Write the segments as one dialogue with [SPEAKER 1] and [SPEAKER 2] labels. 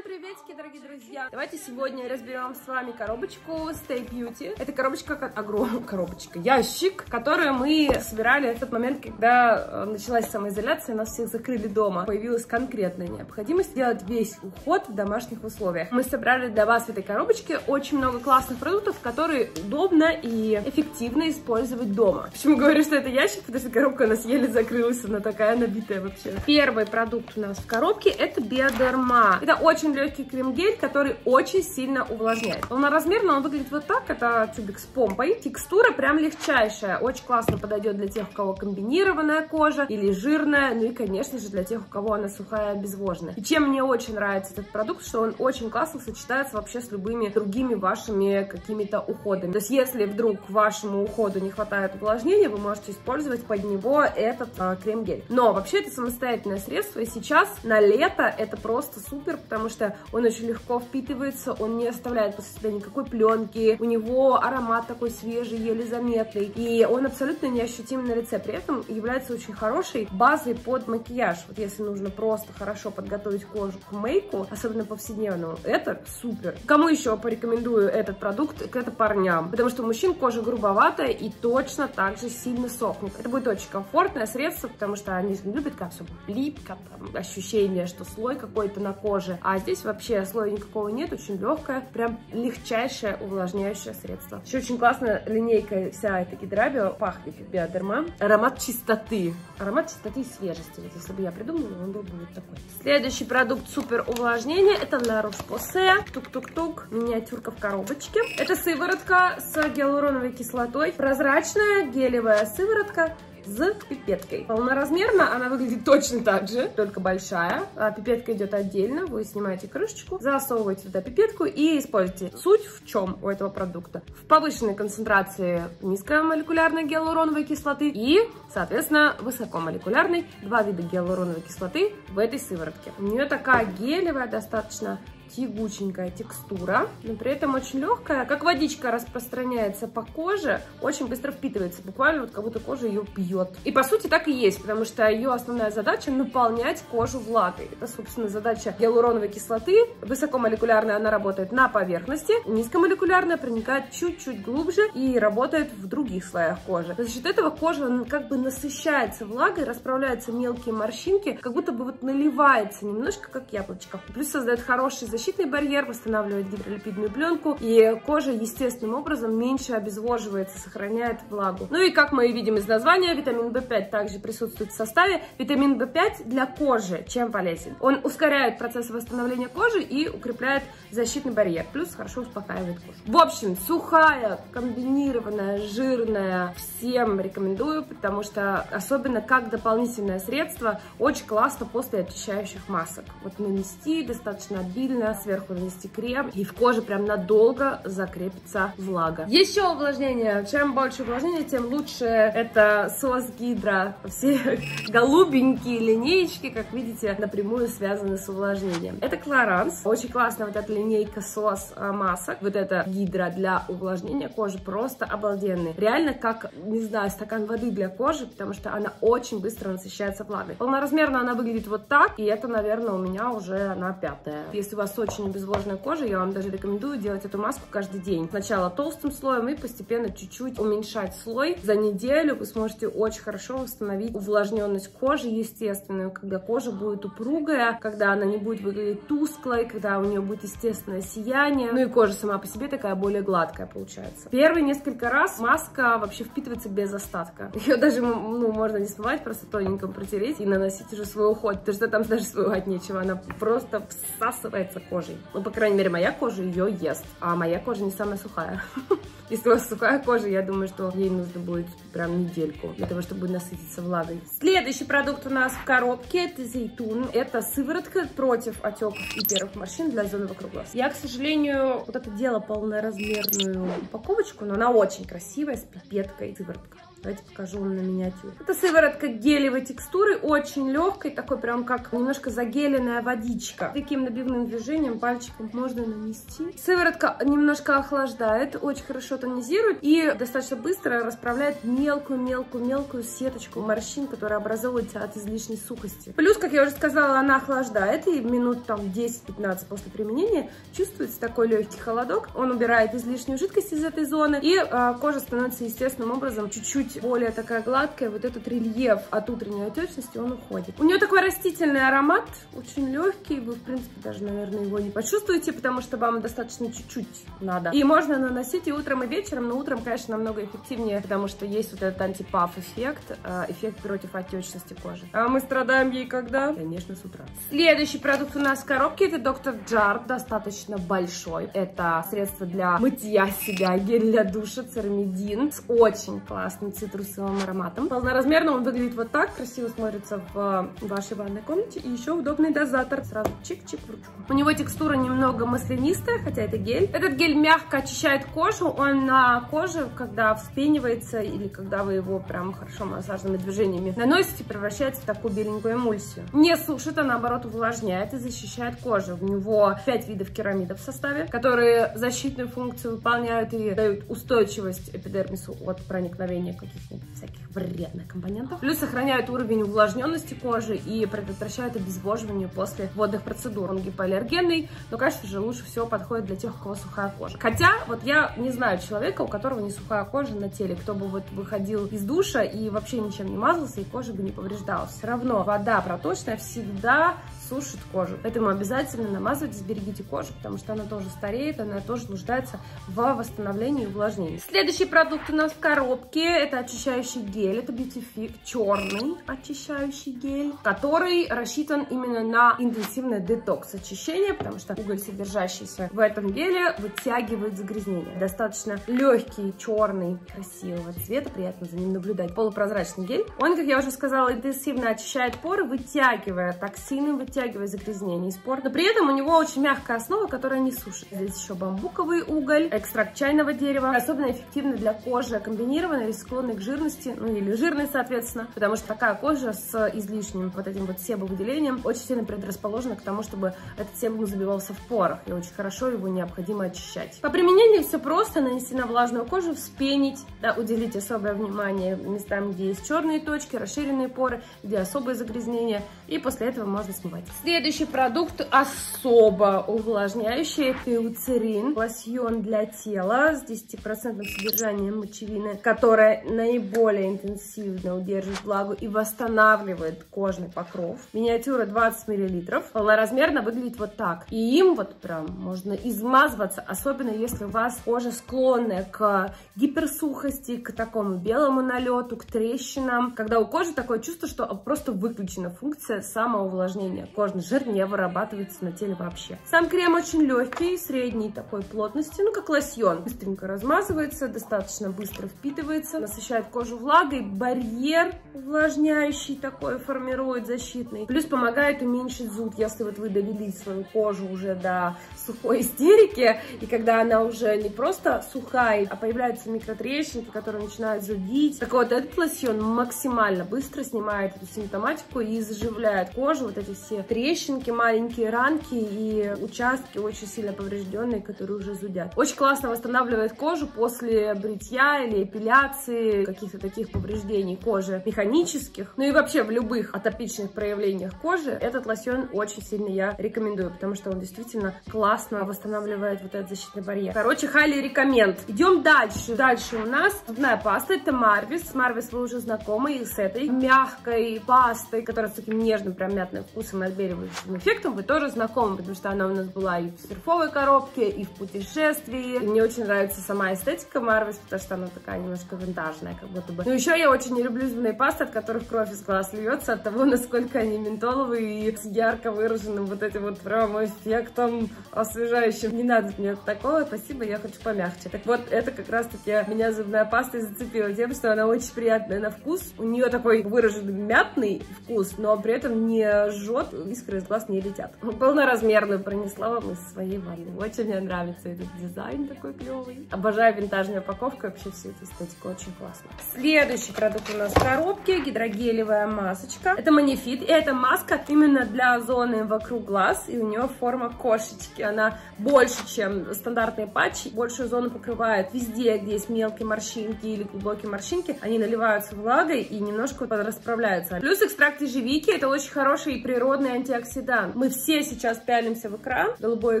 [SPEAKER 1] Всем приветики, дорогие друзья! Давайте сегодня разберем с вами коробочку Stay Beauty. Это коробочка, как огромная коробочка, ящик, которую мы собирали в тот момент, когда э, началась самоизоляция, нас всех закрыли дома. Появилась конкретная необходимость сделать весь уход в домашних условиях. Мы собрали для вас в этой коробочке очень много классных продуктов, которые удобно и эффективно использовать дома. Почему говорю, что это ящик? Потому что коробка у нас еле закрылась, она такая набитая вообще. Первый продукт у нас в коробке это Биодерма. Это очень легкий крем-гель, который очень сильно увлажняет. Полноразмерно он выглядит вот так. Это тюбик с помпой. Текстура прям легчайшая. Очень классно подойдет для тех, у кого комбинированная кожа или жирная. Ну и, конечно же, для тех, у кого она сухая, обезвоженная. И чем мне очень нравится этот продукт, что он очень классно сочетается вообще с любыми другими вашими какими-то уходами. То есть, если вдруг вашему уходу не хватает увлажнения, вы можете использовать под него этот а, крем-гель. Но вообще это самостоятельное средство, и сейчас на лето это просто супер, потому что он очень легко впитывается, он не оставляет после себя никакой пленки, у него аромат такой свежий, еле заметный, и он абсолютно неощутим на лице, при этом является очень хорошей базой под макияж. Вот если нужно просто хорошо подготовить кожу к мейку, особенно повседневному, это супер. Кому еще порекомендую этот продукт? Это парням, потому что у мужчин кожа грубоватая и точно так же сильно сохнет. Это будет очень комфортное средство, потому что они не любят, как все липко, там, ощущение, что слой какой-то на коже, а здесь вообще слоя никакого нет, очень легкое, прям легчайшее увлажняющее средство. Еще очень классная линейка вся эта гидрабио, пахнет биодерма. Аромат чистоты. Аромат чистоты и свежести. Вот если бы я придумала, он был бы вот такой. Следующий продукт супер увлажнения, это La Roche-Posay. Тук-тук-тук, миниатюрка в коробочке. Это сыворотка с гиалуроновой кислотой. Прозрачная гелевая сыворотка с пипеткой. Полноразмерно она выглядит точно так же, только большая. А пипетка идет отдельно, вы снимаете крышечку, засовываете туда пипетку и используете. Суть в чем у этого продукта? В повышенной концентрации низкомолекулярной гиалуроновой кислоты и, соответственно, высокомолекулярной. Два вида гиалуроновой кислоты в этой сыворотке. У нее такая гелевая достаточно тягученькая текстура, но при этом очень легкая. Как водичка распространяется по коже, очень быстро впитывается. Буквально вот как будто кожа ее пьет. И по сути так и есть, потому что ее основная задача наполнять кожу влагой. Это, собственно, задача гиалуроновой кислоты. Высокомолекулярная она работает на поверхности, низкомолекулярная проникает чуть-чуть глубже и работает в других слоях кожи. За счет этого кожа как бы насыщается влагой, расправляются мелкие морщинки, как будто бы вот наливается немножко, как яблочко. Плюс создает хороший защитный защитный барьер, восстанавливает гидролипидную пленку, и кожа естественным образом меньше обезвоживается, сохраняет влагу. Ну и как мы видим из названия, витамин В5 также присутствует в составе. Витамин В5 для кожи чем полезен? Он ускоряет процесс восстановления кожи и укрепляет защитный барьер, плюс хорошо успокаивает кожу. В общем, сухая, комбинированная, жирная, всем рекомендую, потому что особенно как дополнительное средство очень классно после очищающих масок. Вот нанести достаточно обильно, сверху нанести крем, и в коже прям надолго закрепится влага. Еще увлажнение. Чем больше увлажнения, тем лучше. Это сос гидро. Все голубенькие линеечки, как видите, напрямую связаны с увлажнением. Это Кларанс. Очень классная вот эта линейка сос а, масок. Вот это гидро для увлажнения кожи просто обалденный. Реально как, не знаю, стакан воды для кожи, потому что она очень быстро насыщается влагой. Полноразмерно она выглядит вот так, и это, наверное, у меня уже она пятая. Если у вас очень обезвоженная кожа, я вам даже рекомендую делать эту маску каждый день. Сначала толстым слоем и постепенно чуть-чуть уменьшать слой. За неделю вы сможете очень хорошо восстановить увлажненность кожи естественную, когда кожа будет упругая, когда она не будет выглядеть тусклой, когда у нее будет естественное сияние. Ну и кожа сама по себе такая более гладкая получается. Первые несколько раз маска вообще впитывается без остатка. Ее даже ну, можно не смывать, просто тоненько протереть и наносить уже свой уход, потому что там даже смывать нечего, она просто всасывается кожей. Ну, по крайней мере, моя кожа ее ест, а моя кожа не самая сухая. Если у вас сухая кожа, я думаю, что ей нужно будет прям недельку для того, чтобы насытиться влагой. Следующий продукт у нас в коробке, это зейтун. Это сыворотка против отеков и первых морщин для зоны вокруг глаз. Я, к сожалению, вот это дело полноразмерную упаковочку, но она очень красивая, с пипеткой сыворотка. Давайте покажу вам на миниатюре. Это сыворотка гелевой текстуры, очень легкой, такой прям как немножко загеленная водичка. Таким набивным движением пальчиком можно нанести. Сыворотка немножко охлаждает, очень хорошо тонизирует и достаточно быстро расправляет мелкую-мелкую-мелкую сеточку морщин, которая образовывается от излишней сухости. Плюс, как я уже сказала, она охлаждает и минут там 10-15 после применения чувствуется такой легкий холодок. Он убирает излишнюю жидкость из этой зоны и э, кожа становится естественным образом чуть-чуть чуть более такая гладкая, вот этот рельеф от утренней отечности, он уходит. У нее такой растительный аромат, очень легкий, вы, в принципе, даже, наверное, его не почувствуете, потому что вам достаточно чуть-чуть надо. И можно наносить и утром, и вечером, но утром, конечно, намного эффективнее, потому что есть вот этот антипаф эффект, э, эффект против отечности кожи. А мы страдаем ей когда? Конечно, с утра. Следующий продукт у нас в коробке, это доктор Джар, достаточно большой. Это средство для мытья себя, гель для душа, церамидин, с очень классным цитрусовым ароматом. Полноразмерно он выглядит вот так, красиво смотрится в вашей ванной комнате. И еще удобный дозатор. Сразу чик-чик в ручку. У него текстура немного маслянистая, хотя это гель. Этот гель мягко очищает кожу. Он на коже, когда вспенивается или когда вы его прям хорошо массажными движениями наносите, превращается в такую беленькую эмульсию. Не сушит, а наоборот увлажняет и защищает кожу. У него 5 видов керамидов в составе, которые защитную функцию выполняют и дают устойчивость эпидермису от проникновения каких-нибудь всяких вредных компонентов. Плюс сохраняют уровень увлажненности кожи и предотвращают обезвоживание после водных процедур. Он гипоаллергенный, но, конечно же, лучше всего подходит для тех, у кого сухая кожа. Хотя, вот я не знаю человека, у которого не сухая кожа на теле, кто бы вот выходил из душа и вообще ничем не мазался, и кожа бы не повреждалась. Все равно вода проточная всегда сушит кожу. Поэтому обязательно намазывайте, берегите кожу, потому что она тоже стареет, она тоже нуждается в восстановлении и увлажнении. Следующий продукт у нас в коробке, это очищающий гель, это Beautyfic черный очищающий гель, который рассчитан именно на интенсивное детокс очищение, потому что уголь, содержащийся в этом геле, вытягивает загрязнение. Достаточно легкий, черный, красивого цвета, приятно за ним наблюдать. Полупрозрачный гель. Он, как я уже сказала, интенсивно очищает поры, вытягивая токсины, вытягивая загрязнение из пор. Но при этом у него очень мягкая основа, которая не сушит. Здесь еще бамбуковый уголь, экстракт чайного дерева. Особенно эффективно для кожи комбинированной или склонной к жирности, ну или жирной, соответственно, потому что такая кожа с излишним вот этим вот себовыделением очень сильно предрасположена к тому, чтобы этот себум забивался в порах, и очень хорошо его необходимо очищать. По применению все просто, нанести на влажную кожу, вспенить, да, уделить особое внимание местам, где есть черные точки, расширенные поры, где особые загрязнения, и после этого можно смывать. Следующий продукт особо увлажняющий. Это эуцерин. Лосьон для тела с 10% содержанием мочевины, которая наиболее интенсивно удерживает влагу и восстанавливает кожный покров. Миниатюра 20 мл. Полноразмерно выглядит вот так. И им вот прям можно измазываться, особенно если у вас кожа склонная к гиперсухости, к такому белому налету, к трещинам. Когда у кожи такое чувство, что просто выключена функция самоувлажнения кожный жир не вырабатывается на теле вообще. Сам крем очень легкий, средней такой плотности, ну как лосьон. Быстренько размазывается, достаточно быстро впитывается, насыщает кожу влагой, барьер увлажняющий такой формирует защитный. Плюс помогает уменьшить зуд, если вот вы довели свою кожу уже до сухой истерики, и когда она уже не просто сухая, а появляются микротрещинки, которые начинают зудить. Так вот, этот лосьон максимально быстро снимает эту симптоматику и заживляет кожу, вот эти все трещинки, маленькие ранки и участки очень сильно поврежденные, которые уже зудят. Очень классно восстанавливает кожу после бритья или эпиляции, каких-то таких повреждений кожи механических. Ну и вообще в любых атопичных проявлениях кожи этот лосьон очень сильно я рекомендую, потому что он действительно классно восстанавливает вот этот защитный барьер. Короче, хайли рекоменд. Идем дальше. Дальше у нас зубная паста, это Марвис. Марвис вы уже знакомы и с этой мягкой пастой, которая с таким нежным прям мятным вкусом от отбеливающим эффектом вы тоже знакомы, потому что она у нас была и в серфовой коробке, и в путешествии. И мне очень нравится сама эстетика Марвис, потому что она такая немножко винтажная, как будто бы. Но еще я очень не люблю зубные пасты, от которых кровь из глаз льется, от того, насколько они ментоловые и с ярко выраженным вот этим вот прям эффектом освежающим. Не надо мне такого, спасибо, я хочу помягче. Так вот, это как раз-таки меня зубная паста зацепила тем, что она очень приятная на вкус. У нее такой выраженный мятный вкус, но при этом не жжет искры из глаз не летят. Полноразмерную пронесла вам из своей ванны. Очень мне нравится этот дизайн такой клевый. Обожаю винтажную упаковку, вообще всю эту эстетику очень классно. Следующий продукт у нас в коробке, гидрогелевая масочка. Это Манифит, и эта маска именно для зоны вокруг глаз, и у нее форма кошечки. Она больше, чем стандартные патчи, большую зону покрывает везде, где есть мелкие морщинки или глубокие морщинки, они наливаются влагой и немножко расправляются. Плюс экстракт ежевики, это очень хороший и природный антиоксидант. Мы все сейчас пялимся в экран, голубой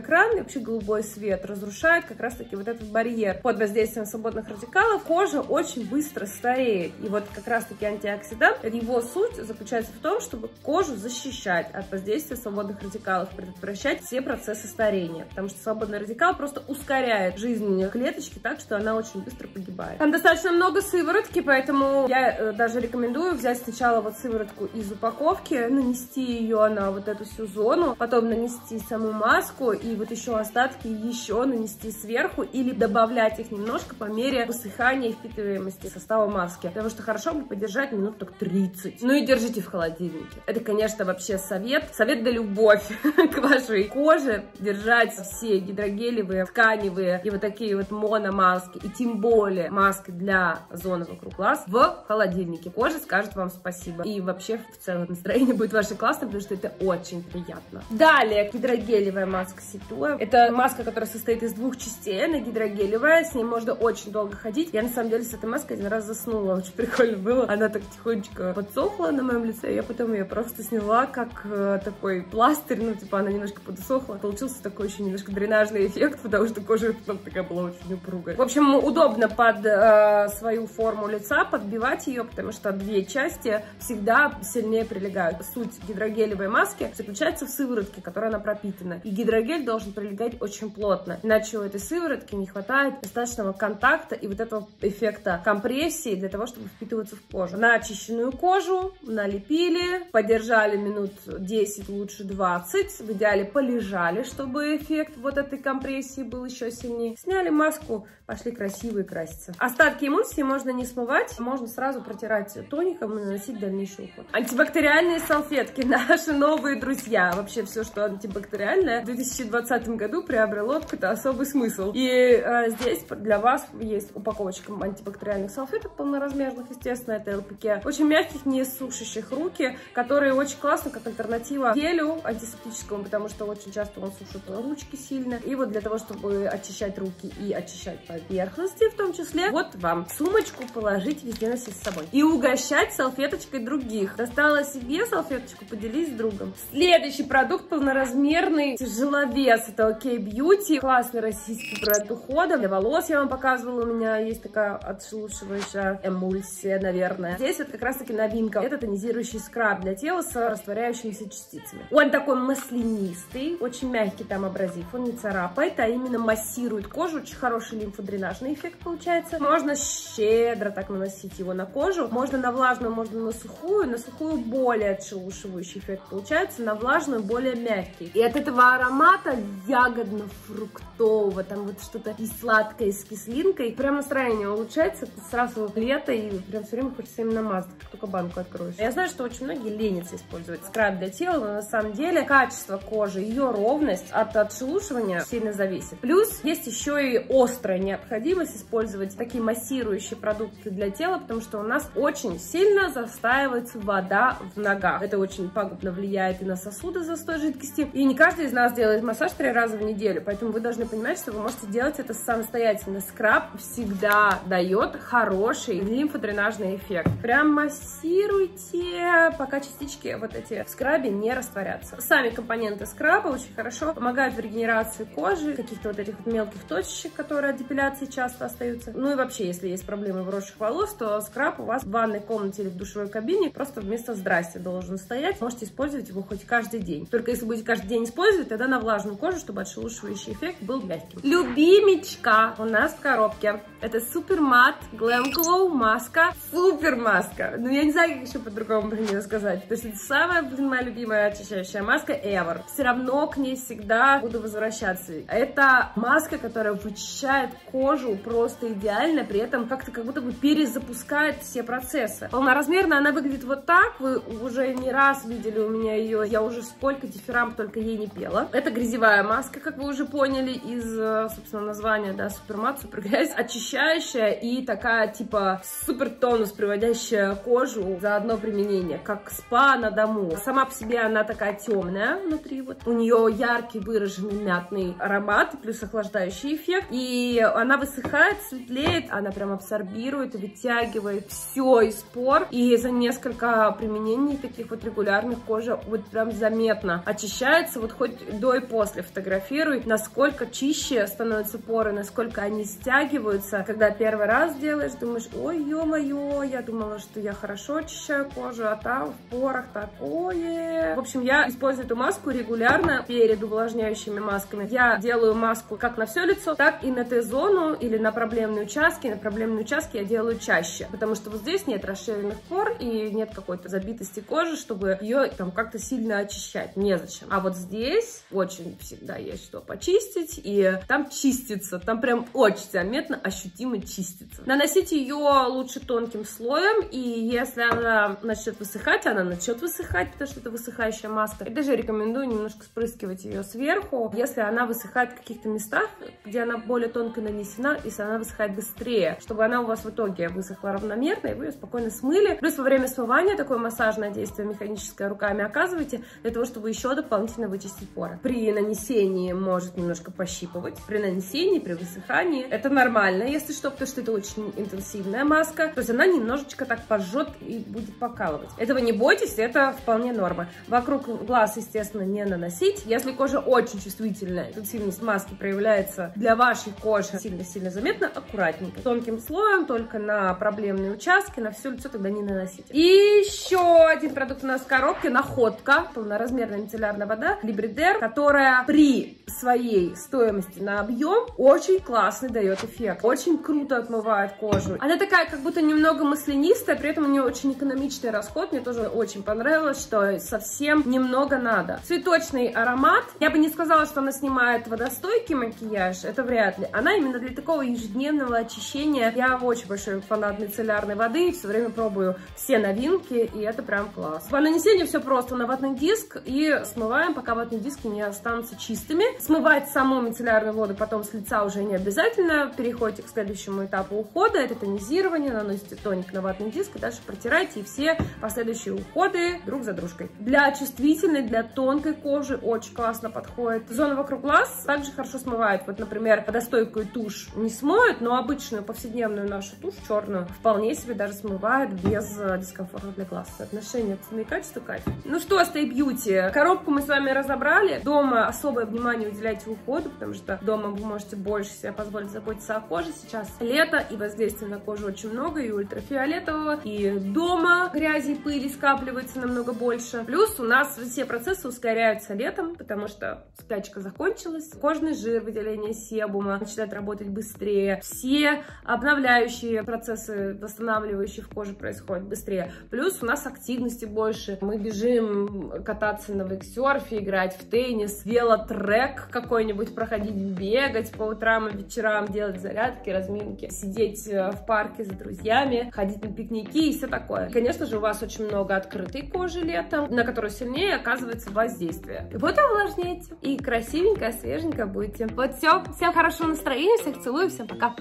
[SPEAKER 1] экран и вообще голубой свет разрушает как раз таки вот этот барьер. Под воздействием свободных радикалов кожа очень быстро стареет. И вот как раз таки антиоксидант, его суть заключается в том, чтобы кожу защищать от воздействия свободных радикалов, предотвращать все процессы старения. Потому что свободный радикал просто ускоряет жизнь клеточки так, что она очень быстро погибает. Там достаточно много сыворотки, поэтому я э, даже рекомендую взять сначала вот сыворотку из упаковки, нанести ее на вот эту всю зону, потом нанести саму маску и вот еще остатки еще нанести сверху или добавлять их немножко по мере высыхания и впитываемости состава маски. Потому что хорошо бы подержать минут так 30. Ну и держите в холодильнике. Это, конечно, вообще совет. Совет да любовь к вашей коже. Держать все гидрогелевые, тканевые и вот такие вот мономаски. И тем более маски для зоны вокруг глаз в холодильнике. Кожа скажет вам спасибо. И вообще в целом настроение будет ваше классное, потому что это очень приятно. Далее гидрогелевая маска Ситуа. Это маска, которая состоит из двух частей. Она гидрогелевая, с ней можно очень долго ходить. Я на самом деле с этой маской один раз заснула. Очень прикольно было. Она так тихонечко подсохла на моем лице. Я потом ее просто сняла как э, такой пластырь. Ну, типа она немножко подсохла. Получился такой очень немножко дренажный эффект, потому что кожа потом такая была очень упругая. В общем, удобно под э, свою форму лица подбивать ее, потому что две части всегда сильнее прилегают. Суть гидрогелевой маски заключается в сыворотке, которой она пропитана. И гидрогель должен прилегать очень плотно, иначе у этой сыворотки не хватает достаточного контакта и вот этого эффекта компрессии для того, чтобы впитываться в кожу. На очищенную кожу налепили, подержали минут 10, лучше 20, в идеале полежали, чтобы эффект вот этой компрессии был еще сильнее. Сняли маску, пошли красивые краситься. Остатки эмульсии можно не смывать, можно сразу протирать тоником и наносить дальнейший уход. Антибактериальные салфетки, наши новые друзья. Вообще все, что антибактериальное, в 2020 году приобрело какой-то особый смысл. И э, здесь для вас есть упаковочка антибактериальных салфеток полноразмерных, естественно, это ЛПК. Очень мягких, не сушащих руки, которые очень классно как альтернатива гелю антисептическому, потому что очень часто он сушит ручки сильно. И вот для того, чтобы очищать руки и очищать поверхности в том числе, вот вам сумочку положить везде носить с собой. И угощать салфеточкой других. Достала себе салфеточку, поделись с другом. Следующий продукт полноразмерный тяжеловес. Это OK Beauty. Классный российский бренд ухода. Для волос я вам показывала. У меня есть такая отшелушивающая эмульсия, наверное. Здесь это как раз таки новинка. Это тонизирующий скраб для тела с растворяющимися частицами. Он такой маслянистый, очень мягкий там абразив. Он не царапает, а именно массирует кожу. Очень хороший лимфодренажный эффект получается. Можно щедро так наносить его на кожу. Можно на влажную, можно на сухую. На сухую более отшелушивающий эффект получается, на влажную более мягкий. И от этого аромата ягодно-фруктового, там вот что-то и сладкое, с кислинкой. Прям настроение улучшается, сразу лето, и прям все время хочется именно мазать, как только банку откроешь. Я знаю, что очень многие ленятся использовать скраб для тела, но на самом деле качество кожи, ее ровность от отшелушивания сильно зависит. Плюс есть еще и острая необходимость использовать такие массирующие продукты для тела, потому что у нас очень сильно застаивается вода в ногах. Это очень пагубно влияет и на сосуды застой жидкости. И не каждый из нас делает массаж три раза в неделю, поэтому вы должны понимать, что вы можете делать это самостоятельно. Скраб всегда дает хороший лимфодренажный эффект. Прям массируйте, пока частички вот эти в скрабе не растворятся. Сами компоненты скраба очень хорошо помогают в регенерации кожи, каких-то вот этих вот мелких точечек, которые от депиляции часто остаются. Ну и вообще, если есть проблемы вросших волос, то скраб у вас в ванной комнате или в душевой кабине просто вместо здрасте должен стоять. Можете использовать его хоть каждый день. Только если будете каждый день использовать, тогда на влажную кожу, чтобы отшелушивающий эффект был мягким. Любимичка у нас в коробке. Это Супер Мат Glam Glow маска. Супер маска. Ну, я не знаю, как еще по-другому про нее сказать. То есть это самая, блин, моя любимая очищающая маска ever. Все равно к ней всегда буду возвращаться. Это маска, которая вычищает кожу просто идеально, при этом как-то как будто бы перезапускает все процессы. Полноразмерно она выглядит вот так. Вы уже не раз видели у меня ее, я уже сколько дифирам только ей не пела. Это грязевая маска, как вы уже поняли из, собственно, названия, да, супермат, супергрязь, очищающая и такая, типа, супер тонус, приводящая кожу за одно применение, как спа на дому. Сама по себе она такая темная внутри, вот. У нее яркий выраженный мятный аромат, плюс охлаждающий эффект, и она высыхает, светлеет, она прям абсорбирует вытягивает все из пор, и за несколько применений таких вот регулярных кожа вот прям заметно очищается, вот хоть до и после фотографируй, насколько чище становятся поры, насколько они стягиваются. Когда первый раз делаешь, думаешь, ой, ё-моё, я думала, что я хорошо очищаю кожу, а там в порах такое. В общем, я использую эту маску регулярно перед увлажняющими масками. Я делаю маску как на все лицо, так и на Т-зону или на проблемные участки. На проблемные участки я делаю чаще, потому что вот здесь нет расширенных пор и нет какой-то забитости кожи, чтобы ее там как-то сильно очищать. Незачем. А вот здесь очень всегда есть что почистить, и там чистится, там прям очень заметно, ощутимо чистится. Наносить ее лучше тонким слоем, и если она начнет высыхать, она начнет высыхать, потому что это высыхающая маска. Я даже рекомендую немножко спрыскивать ее сверху, если она высыхает в каких-то местах, где она более тонко нанесена, если она высыхает быстрее, чтобы она у вас в итоге высохла равномерно, и вы ее спокойно смыли. Плюс во время смывания такое массажное действие механическое руками оказываете, для того, чтобы еще дополнительно вычистить поры. При нанесении может немножко пощипывать, при нанесении, при высыхании. Это нормально, если что, потому что это очень интенсивная маска. То есть она немножечко так пожжет и будет покалывать. Этого не бойтесь, это вполне норма. Вокруг глаз, естественно, не наносить. Если кожа очень чувствительная, интенсивность маски проявляется для вашей кожи сильно-сильно заметно, аккуратненько. Тонким слоем, только на проблемные участки, на все лицо тогда не наносите. И еще один продукт у нас в коробке, находка, полноразмерная мицеллярная вода, Либридер, которая при своей стоимости на объем очень классный дает эффект. Очень круто отмывает кожу. Она такая, как будто немного маслянистая, при этом у нее очень экономичный расход. Мне тоже очень понравилось, что совсем немного надо. Цветочный аромат. Я бы не сказала, что она снимает водостойкий макияж, это вряд ли. Она именно для такого ежедневного очищения. Я очень большой фанат мицеллярной воды, все время пробую все новинки, и это прям класс. По нанесению все просто на ватный диск и смываем, пока ватные диски не останутся чистыми. Смывать саму мицеллярную воду потом с лица уже не обязательно. Переходите к следующему этапу ухода. Это тонизирование. Наносите тоник на ватный диск и дальше протирайте. И все последующие уходы друг за дружкой. Для чувствительной, для тонкой кожи очень классно подходит. Зона вокруг глаз также хорошо смывает. Вот, например, водостойкую тушь не смоет, но обычную повседневную нашу тушь черную вполне себе даже смывает без дискомфорта для глаз. Соотношение цены и качества кайф. Ну что, Stay Beauty, коробку мы с вами разобрали. Дома особое внимание уделяйте уходу, потому что дома вы можете больше себе позволить заботиться о коже. Сейчас лето, и воздействия на кожу очень много, и ультрафиолетового, и дома грязи и пыли скапливается намного больше. Плюс у нас все процессы ускоряются летом, потому что спячка закончилась, кожный жир, выделение себума начинает работать быстрее, все обновляющие процессы, восстанавливающие в коже происходят быстрее. Плюс у нас активности больше, мы бежим кататься на вейксерфе, играть в теннис, велотрек какой-нибудь проходить, бегать по утрам и вечерам, делать зарядки, разминки, сидеть э, в парке с друзьями, ходить на пикники и все такое. Конечно же, у вас очень много открытой кожи летом, на которую сильнее оказывается воздействие. Вот и увлажняйте. И красивенько, свеженько будете. Вот все. Всем хорошего настроения, всех целую, всем пока.